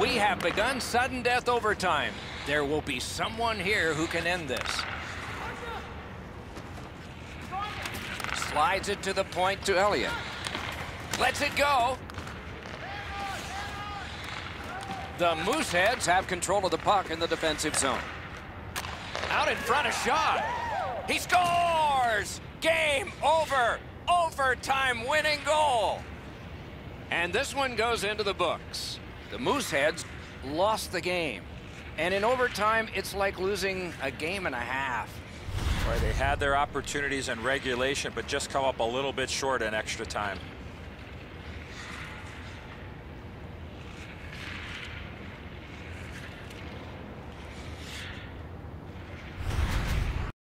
We have begun sudden death overtime. There will be someone here who can end this. Slides it to the point to Elliott. Lets it go. The Mooseheads have control of the puck in the defensive zone. Out in front of shot. He scores! Game over! Overtime winning goal! And this one goes into the books. The Mooseheads lost the game. And in overtime, it's like losing a game and a half. They had their opportunities in regulation, but just come up a little bit short in extra time.